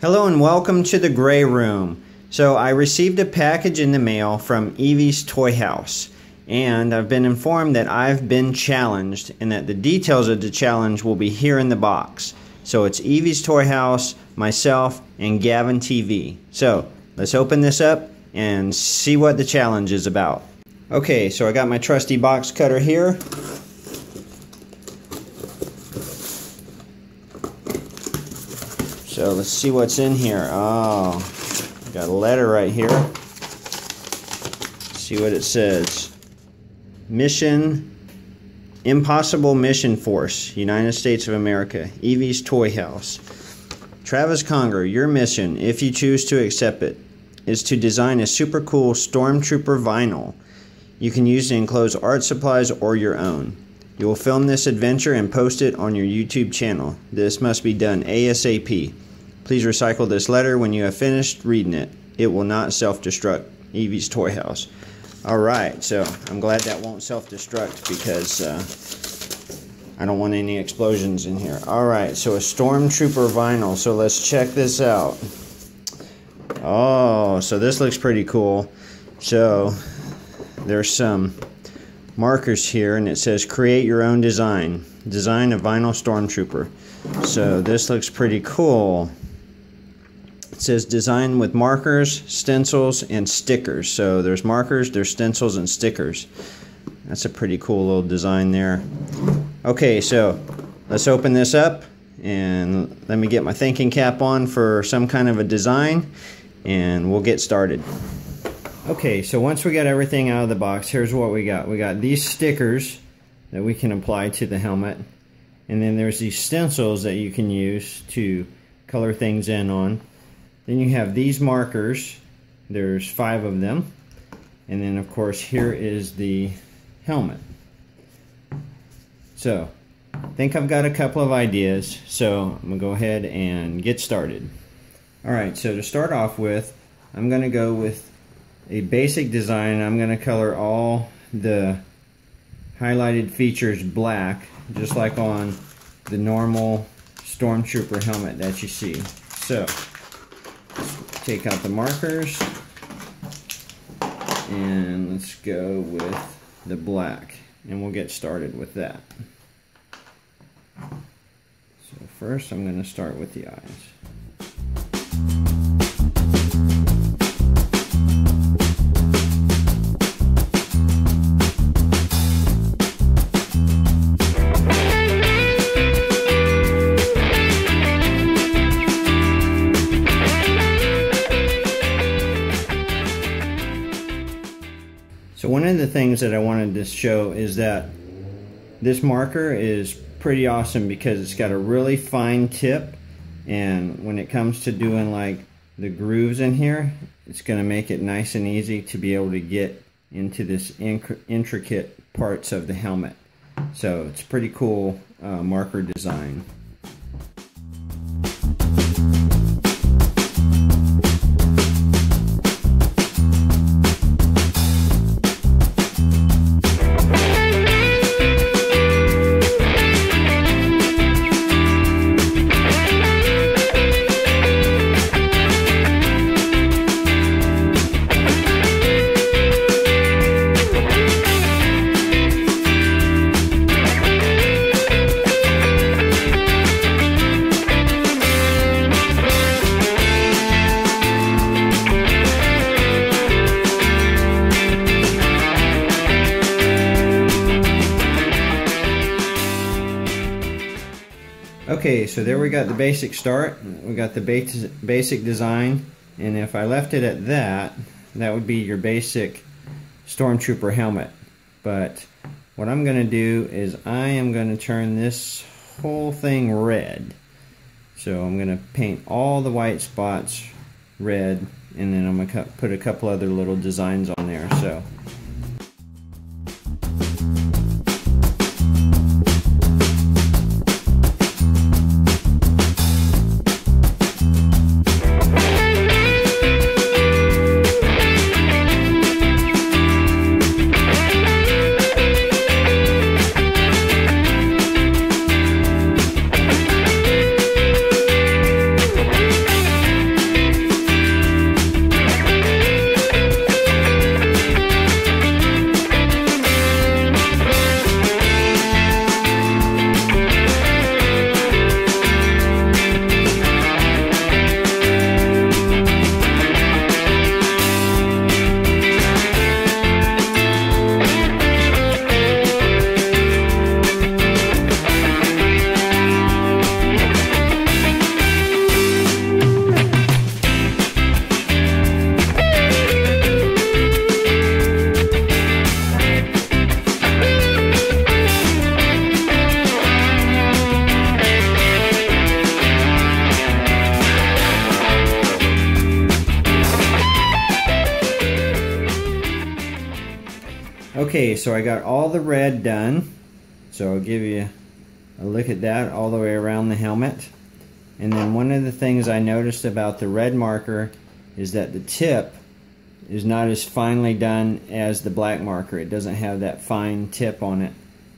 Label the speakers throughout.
Speaker 1: Hello and welcome to the Gray Room. So, I received a package in the mail from Evie's Toy House, and I've been informed that I've been challenged and that the details of the challenge will be here in the box. So, it's Evie's Toy House, myself, and Gavin TV. So, let's open this up and see what the challenge is about. Okay, so I got my trusty box cutter here. So let's see what's in here. Oh, got a letter right here. See what it says. Mission Impossible Mission Force, United States of America, Evie's Toy House. Travis Conger, your mission, if you choose to accept it, is to design a super cool Stormtrooper vinyl. You can use to enclose art supplies or your own. You will film this adventure and post it on your YouTube channel. This must be done ASAP. Please recycle this letter when you have finished reading it. It will not self-destruct. Evie's Toy House. Alright, so I'm glad that won't self-destruct because uh, I don't want any explosions in here. Alright, so a Stormtrooper vinyl. So let's check this out. Oh, so this looks pretty cool. So there's some markers here and it says create your own design. Design a vinyl Stormtrooper. So this looks pretty cool. Says design with markers, stencils, and stickers. So there's markers, there's stencils, and stickers. That's a pretty cool little design there. Okay, so let's open this up and let me get my thinking cap on for some kind of a design and we'll get started. Okay, so once we got everything out of the box, here's what we got. We got these stickers that we can apply to the helmet. And then there's these stencils that you can use to color things in on. Then you have these markers. There's five of them. And then of course here is the helmet. So, I think I've got a couple of ideas. So I'm gonna go ahead and get started. Alright, so to start off with, I'm gonna go with a basic design. I'm gonna color all the highlighted features black, just like on the normal Stormtrooper helmet that you see. So, take out the markers and let's go with the black and we'll get started with that. So first I'm going to start with the eyes. The things that I wanted to show is that this marker is pretty awesome because it's got a really fine tip and when it comes to doing like the grooves in here it's going to make it nice and easy to be able to get into this intricate parts of the helmet. So it's pretty cool uh, marker design. So there we got the basic start. We got the basic design. And if I left it at that, that would be your basic Stormtrooper helmet. But what I'm going to do is I am going to turn this whole thing red. So I'm going to paint all the white spots red and then I'm going to put a couple other little designs on there. So Okay, so I got all the red done. So I'll give you a look at that all the way around the helmet. And then one of the things I noticed about the red marker is that the tip is not as finely done as the black marker. It doesn't have that fine tip on it.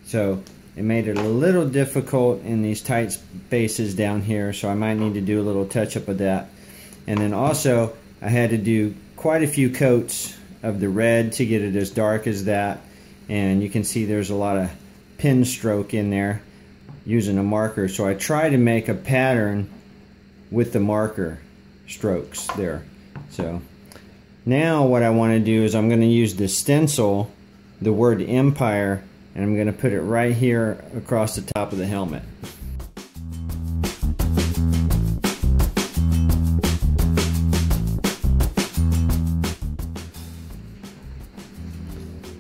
Speaker 1: So it made it a little difficult in these tight spaces down here, so I might need to do a little touch up of that. And then also, I had to do quite a few coats of the red to get it as dark as that. And you can see there's a lot of pin stroke in there using a marker. So I try to make a pattern with the marker strokes there. So now what I want to do is I'm going to use the stencil, the word Empire, and I'm going to put it right here across the top of the helmet.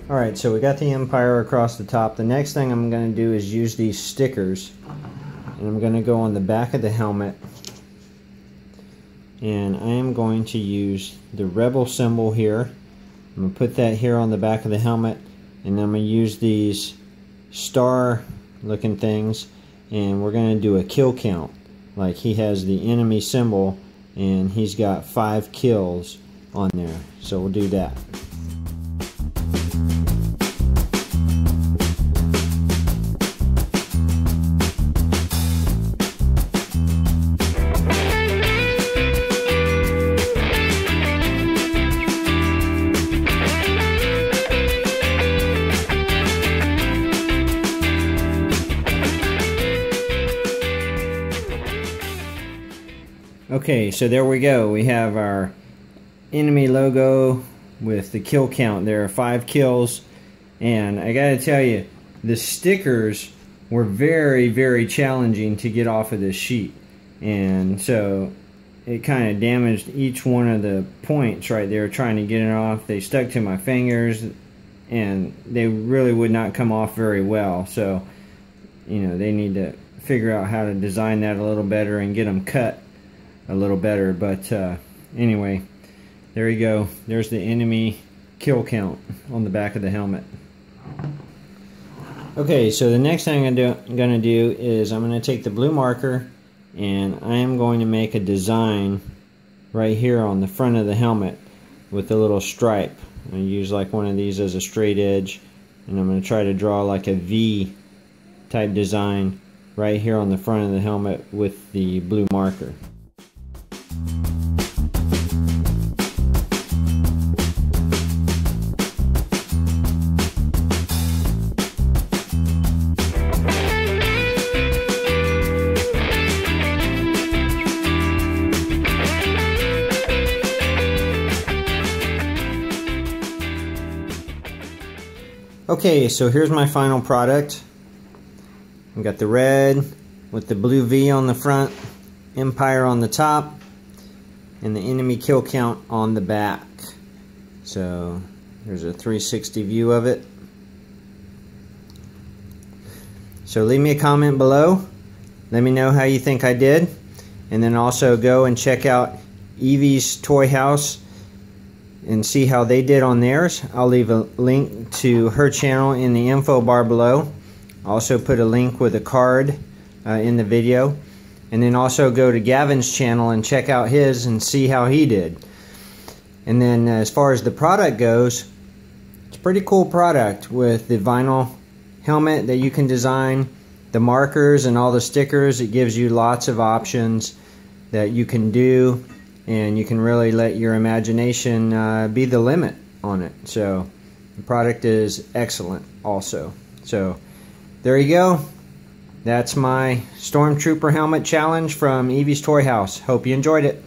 Speaker 1: Alright, so we got the Empire across the top. The next thing I'm going to do is use these stickers. And I'm going to go on the back of the helmet. And I am going to use the Rebel symbol here. I'm going to put that here on the back of the helmet and I'm going to use these star looking things and we're going to do a kill count like he has the enemy symbol and he's got five kills on there so we'll do that Okay, so there we go. We have our enemy logo with the kill count. There are five kills. And I gotta tell you, the stickers were very, very challenging to get off of this sheet. And so it kind of damaged each one of the points right there trying to get it off. They stuck to my fingers and they really would not come off very well. So, you know, they need to figure out how to design that a little better and get them cut a little better. But uh, anyway, there you go. There's the enemy kill count on the back of the helmet. Okay, so the next thing I'm going to do is I'm going to take the blue marker and I am going to make a design right here on the front of the helmet with a little stripe. I use like one of these as a straight edge and I'm going to try to draw like a V type design right here on the front of the helmet with the blue marker. Okay, so here's my final product. I've got the red with the blue V on the front, Empire on the top, and the enemy kill count on the back. So there's a 360 view of it. So leave me a comment below. Let me know how you think I did. And then also go and check out Evie's Toy House and see how they did on theirs. I'll leave a link to her channel in the info bar below. Also put a link with a card uh, in the video. And then also go to Gavin's channel and check out his and see how he did. And then as far as the product goes, it's a pretty cool product with the vinyl helmet that you can design, the markers and all the stickers. It gives you lots of options that you can do and you can really let your imagination uh, be the limit on it. So the product is excellent also. So there you go. That's my Stormtrooper helmet challenge from Evie's Toy House. Hope you enjoyed it.